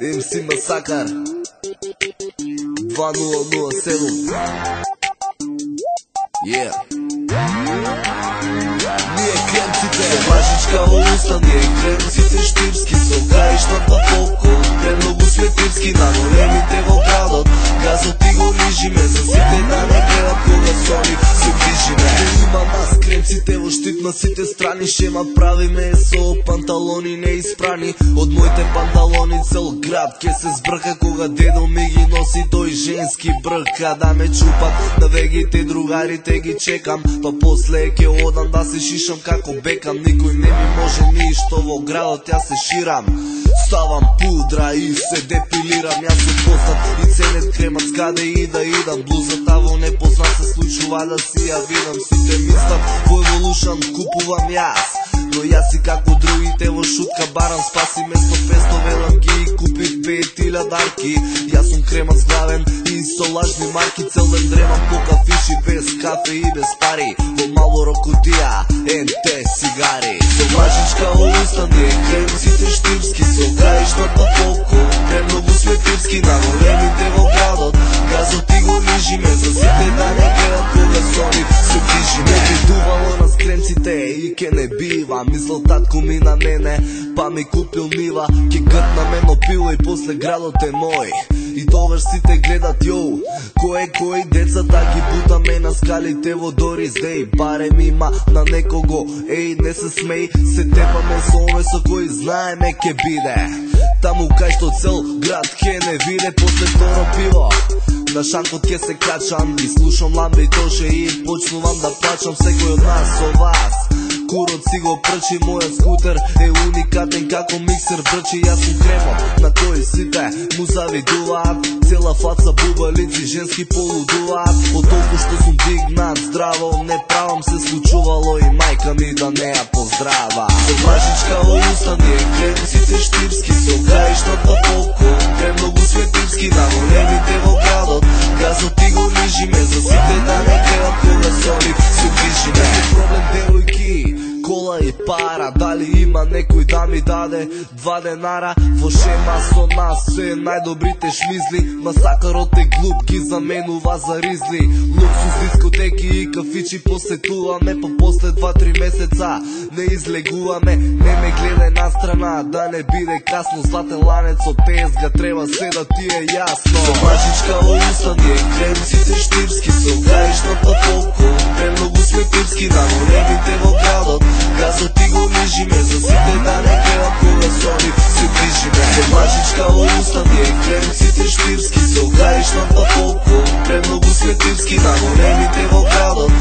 MC Масакар. 2007 Yeah. Ние кремците Важичка уста, ние кремците штирски Со гаишната фолко Премногу светирски На големите во градот. Газот и го лижиме За сите да не гледат кога сони се движиме. Има нас кремците во штит на сите страни. Шема правиме со панталони неиспрани Од моите панталони цел град. Ке се збрка кога дедо ми ги носи Тој женски брка да ме чупат да На вегите другарите ги чекам. Па после ке одам да се шишам како бекам. Никој не ми може ништо во градот ја се ширам. Ставам пудра и се депилирам. Јас се постат и ценет кремат каде и да идам. Блузата во непознат се случува да си ја видам. Сите мислат во Evolution купувам јас. Но јас и како другите во шутка барам Спаси место 500 велам ги и купив 5000 дарки Јас сум кремац главен и со лажни марки Цел ден дремам по кафиши без кафе и без пари. Во мало рокутија, енте сигари. Со лажичка уста е крем, сите штипски татко ми на мене, па ми купил нива Ке гртна мено пило и после градот е мој. И тогаш сите гледат јоу Кој е кој децата ги бутаме на скалите во Дорис Дей. Барем има на некого, еј не се смеј Се тепаме со оној со кој знаеме ке биде. Таму кај што цел град ке не виде после второ пиво. На шанкот ке се качам и слушам ламбе и тоше и почнувам да плачам. Секој од нас со вас. Курот си го прчи, мојот скутер е уникатен како миксер врчи Јас сум кремот на кој сите му завидуваат. Цела фаца бубалици, женски полудуваат. Од толку што сум дигнат здраво Не правам се случувало и мајка ми да не ја поздрава Со мажичка во уста крем, сите штирски Со гаишната да пара. Дали има некој да ми даде два денара? Во шема со нас се најдобрите шмизли. Масакарот е глуп ги заменува за ризли. Луксус дискотеки и кафичи посетуваме По после два-три месеца. Не излегуваме Не ме гледај на страна. Да не биде касно Златен ланец од га треба се да ти е јасно. Со мачичка во уста ние е кремци ние штирски Со гаишната фолко, премногу светирски На големите во градот,